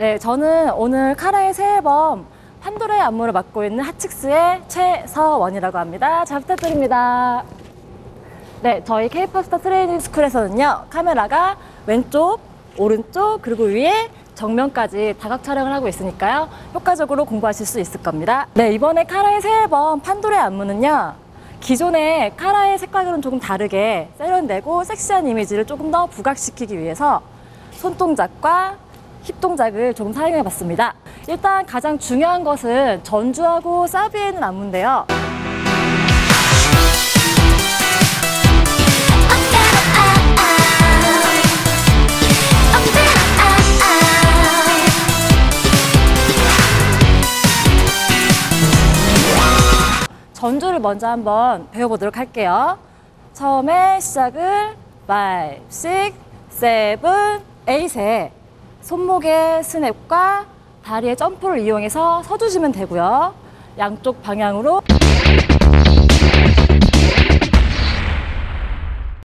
네, 저는 오늘 카라의 새 앨범 판도라의 안무를 맡고 있는 핫칙스의 최서원이라고 합니다. 잘 부탁드립니다. 네, 저희 K-pop 스타 트레이닝 스쿨에서는요, 카메라가 왼쪽, 오른쪽, 그리고 위에 정면까지 다각 촬영을 하고 있으니까요, 효과적으로 공부하실 수 있을 겁니다. 네, 이번에 카라의 새 앨범 판도라의 안무는요, 기존의 카라의 색깔과는 조금 다르게 세련되고 섹시한 이미지를 조금 더 부각시키기 위해서 손동작과 힙 동작을 조금 사용해 봤습니다. 일단 가장 중요한 것은 전주하고 사비에 있는 안무인데요. 전주를 먼저 한번 배워보도록 할게요. 처음에 시작을 5, 6, 7, 8에 손목의 스냅과 다리의 점프를 이용해서 서주시면 되고요. 양쪽 방향으로